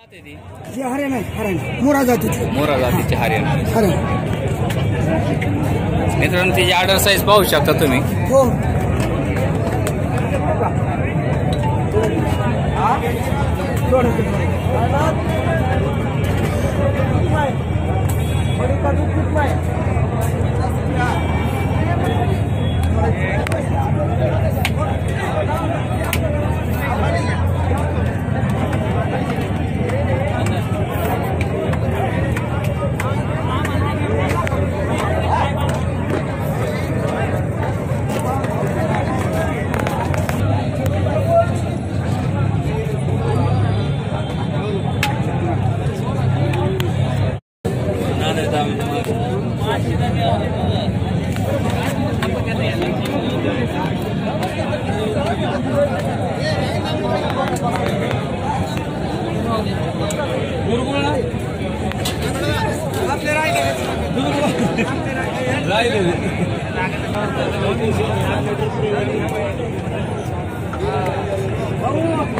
हे हरियाणा हरियाणा. मोरा जातीचे मोरा जातीचे हरियाणा. हरियाणा. मित्रांनो तिची ऑर्डर साईज पाहू शकता तुम्ही. हो? Vamos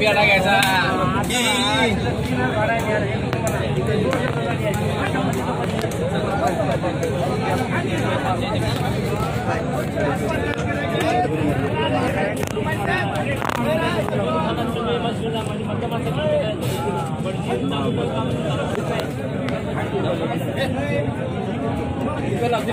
পেয়ারা গেছা কি লাগবে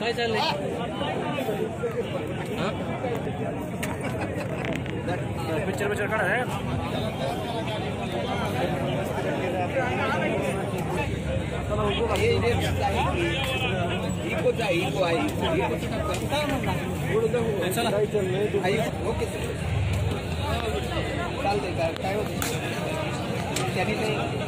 काय चाललंय पिक्चर पिक्चर काढा ओके चालतंय काय होतं त्यांनी